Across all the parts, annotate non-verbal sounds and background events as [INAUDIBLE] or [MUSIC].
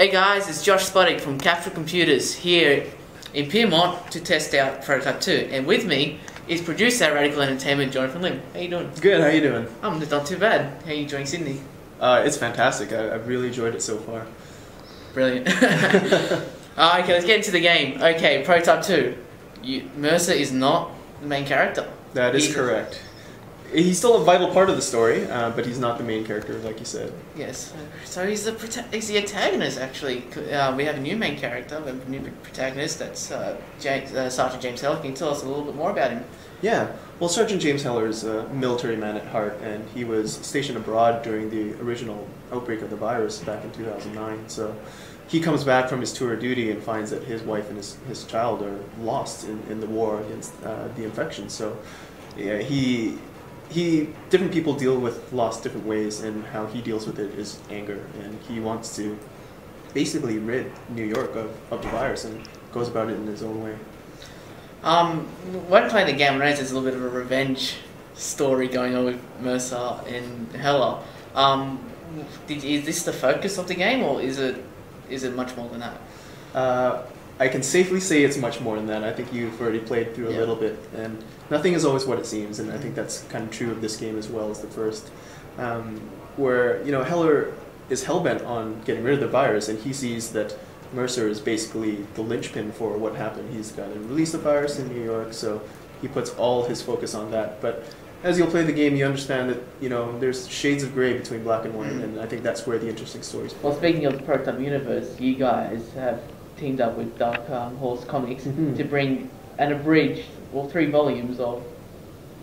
Hey guys, it's Josh Spudic from Capsule Computers here in Pyrmont to test out Prototype 2. And with me is producer at Radical Entertainment, Jonathan Lim. How you doing? Good. How you doing? I'm not too bad. How you enjoying Sydney? Uh, it's fantastic. I, I've really enjoyed it so far. Brilliant. uh, [LAUGHS] [LAUGHS] okay, let's get into the game. Okay, Prototype 2. You, Mercer is not the main character. That is He's- correct. He's still a vital part of the story, uh, but he's not the main character, like you said. Yes. So he's the prota- he's the antagonist actually. Uh, we have a new main character, a new protagonist. That's uh, James, uh, Sergeant James Heller. Can you tell us a little bit more about him? Yeah. Well, Sergeant James Heller is a military man at heart, and he was stationed abroad during the original outbreak of the virus back in 2009. So he comes back from his tour of duty and finds that his wife and his, his child are lost in, in the war against uh, the infection. So yeah, he he different people deal with loss different ways, and how he deals with it is anger, and he wants to basically rid New York of, of the virus and goes about it in his own way. Um, when playing the game, I noticed there's a little bit of a revenge story going on with Mercer and Heller. Um, did, is this the focus of the game, or is it is it much more than that? Uh, I can safely say it's much more than that. I think you've already played through a Yeah. little bit, and nothing is always what it seems, and I think that's kind of true of this game as well as the first. Um, where you know Heller is hellbent on getting rid of the virus, and he sees that Mercer is basically the linchpin for what happened. He's got to release the virus in New York, so he puts all his focus on that. But as you'll play the game, you understand that you know there's shades of gray between black and white, Mm. and I think that's where the interesting stories. Well, speaking of the Prototype universe, you guys have teamed up with Dark um, Horse Comics Mhm. to bring an abridged, well, three volumes of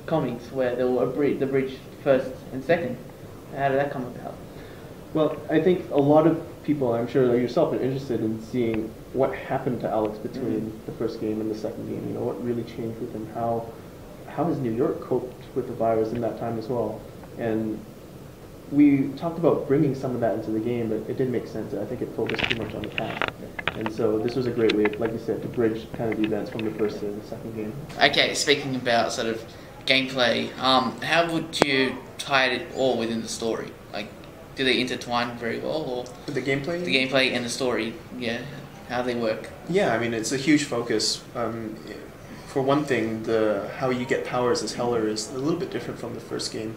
comics where they will abridge the bridge first and second. How did that come about? Well, I think a lot of people, I'm sure like yourself, are interested in seeing what happened to Alex between Mhm. the first game and the second game. You know, what really changed with him? How how has New York coped with the virus in that time as well? And we talked about bringing some of that into the game, but it didn't make sense. I think it focused too much on the past. And so this was a great way, like you said, to bridge kind of the events from the first to the second game. Okay, speaking about sort of gameplay, um, how would you tie it all within the story? Like, do they intertwine very well, or The gameplay. the gameplay and the story? Yeah, how they work? Yeah, I mean it's a huge focus. Um, for one thing, the how you get powers as Heller is a little bit different from the first game.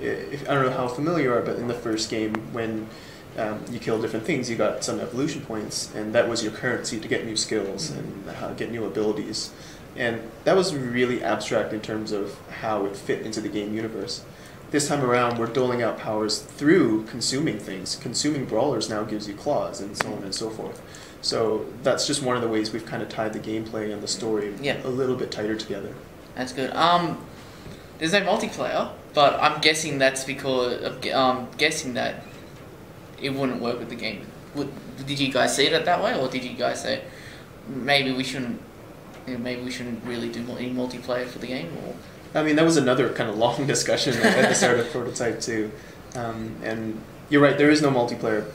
I- If, I don't know how familiar you are, but in the first game, when um, you kill different things, you got some evolution points, and that was your currency to get new skills and how get new abilities. And that was really abstract in terms of how it fit into the game universe. This time around, we're doling out powers through consuming things. Consuming brawlers now gives you claws, and so on and so forth. So that's just one of the ways we've kind of tied the gameplay and the story Yeah. a little bit tighter together. That's good. Um, there's no multiplayer, but I'm guessing that's because of um guessing that it wouldn't work with the game. Would did you guys see it that way, or did you guys say maybe we shouldn't? you know, Maybe we shouldn't really do any multiplayer for the game, or I mean, that was another kind of [LAUGHS] long discussion at the start of [LAUGHS] Prototype 2. Um, and you're right, there is no multiplayer.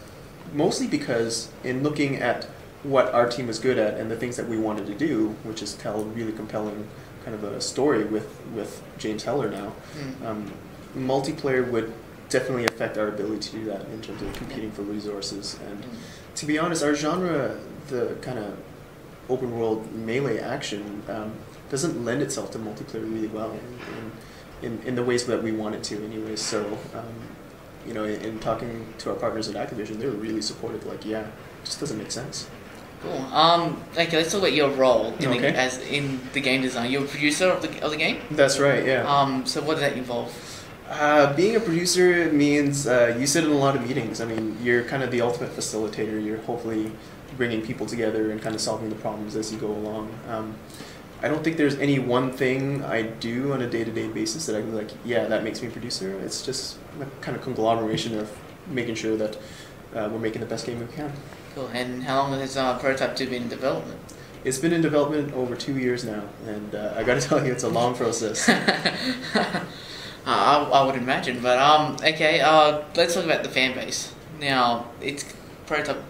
Mostly because, in looking at what our team was good at and the things that we wanted to do, which is tell a really compelling kind of a story with, with James Heller now, Hmm. um, multiplayer would definitely affect our ability to do that in terms of competing for resources. And to be honest, our genre, the kind of open world melee action, um, doesn't lend itself to multiplayer really well in, in, in the ways that we want it to, anyways. So, um, you know, in, in talking to our partners at Activision, they were really supportive. Like, yeah, it just doesn't make sense. Cool. Um, okay, let's talk about your role in the, Okay. as in the game design. You're a producer of the of the game. That's right. Yeah. Um, so what does that involve? Uh, being a producer means uh, you sit in a lot of meetings. I mean, you're kind of the ultimate facilitator. You're hopefully bringing people together and kind of solving the problems as you go along. Um, I don't think there's any one thing I do on a day-to-day basis that I can be like, yeah, that makes me a producer. It's just a kind of conglomeration of making sure that uh, we're making the best game we can. Cool. And how long has uh, Prototype Two been in development? It's been in development over two years now, and uh, I got to [LAUGHS] tell you, it's a long process. [LAUGHS] uh, I, I would imagine, but um, okay. Uh, let's talk about the fan base. Now, it's prototype.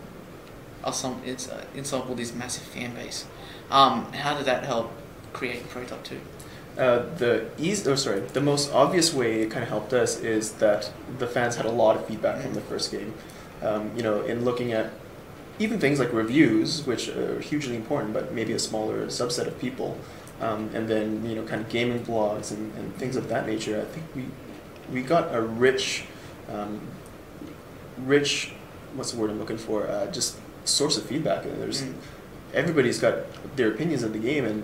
Ensemble, it's uh, ensemble this massive fan base. Um, how did that help create prototype two? Uh, the easy, oh sorry, the most obvious way it kind of helped us is that the fans had a lot of feedback from the first game. Um, you know, in looking at even things like reviews, which are hugely important, but maybe a smaller subset of people, um, and then you know kind of gaming blogs and, and things of that nature. I think we we got a rich, um, rich, what's the word I'm looking for? Uh, just source of feedback. And there's Mm. everybody's got their opinions of the game, and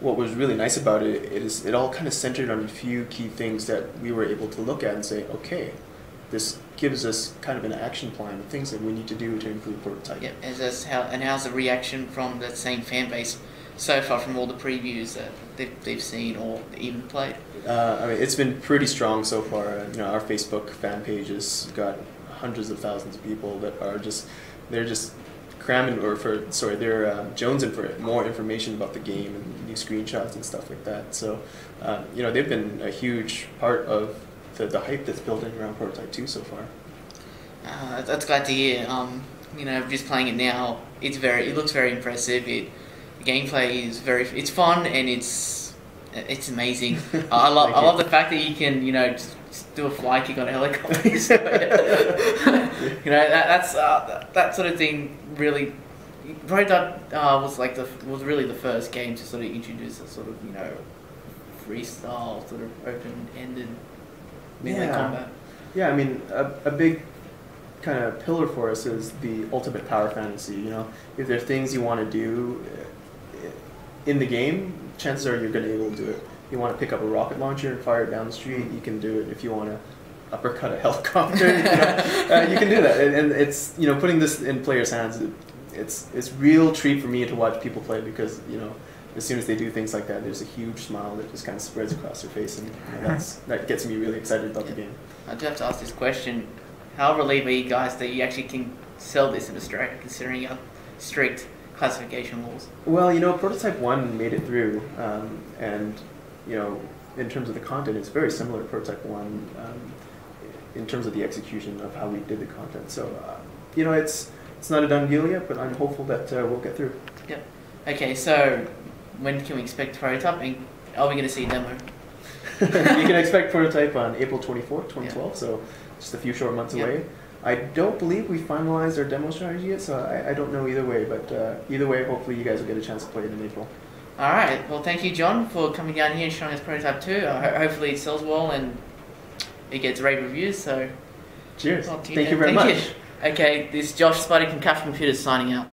what was really nice about it is it all kind of centered on a few key things that we were able to look at and say, okay, this gives us kind of an action plan of things that we need to do to improve prototype. Yep. This how and how's the reaction from that same fan base so far from all the previews that they've, they've seen or even played? Uh, I mean, it's been pretty strong so far. You know, our Facebook fan page has got hundreds of thousands of people that are just they're just cramming or for sorry they're um, jonesing for more information about the game and new screenshots and stuff like that. So, um, you know, they've been a huge part of the, the hype that's building around Prototype Two so far. Uh, that's glad to hear. Um, you know, just playing it now, it's very, it looks very impressive. It, the gameplay is very, it's fun and it's, it's amazing. [LAUGHS] I love, I love the fact that you can, you know, just, just do a fly kick on a helicopter. [LAUGHS] [LAUGHS] You know, that, that's uh, that, that sort of thing really. Prototype uh, was like the was really the first game to sort of introduce a sort of you know freestyle sort of open ended melee Yeah. combat. Yeah, I mean, a, a big kind of pillar for us is the ultimate power fantasy. You know, if there are things you want to do uh, in the game, chances are you're going to be able to do it. You want to pick up a rocket launcher and fire it down the street, you can do it. If you want to uppercut a [LAUGHS] helicopter, you, know, [LAUGHS] uh, you can do that. And, and it's you know putting this in players' hands. It, it's it's real treat for me to watch people play because you know as soon as they do things like that, there's a huge smile that just kind of spreads across their face, and you know, that's that gets me really excited about the game. I do have to ask this question. How relieved are you guys that you actually can sell this in Australia, considering our strict classification laws? Well, you know, Prototype One made it through, um, and you know, in terms of the content, it's very similar to Prototype One um, in terms of the execution of how we did the content. So, uh, you know, it's it's not a done deal yet, but I'm hopeful that uh, we'll get through. Okay, so when can we expect prototype? And are we going to see a demo? [LAUGHS] you can expect Prototype on April 24th, 2012. So, just a few short months Yeah. away. I don't believe we finalized our demo strategy yet, so I, I don't know either way. But uh, either way, hopefully you guys will get a chance to play it in April. All right. Well, thank you, John, for coming down here and showing us prototype two. Uh, hopefully, it sells well and it gets rave reviews. So, Cheers. well, Thank you very thank much. Okay, this is Josh Spudic from Capsule Computers signing out.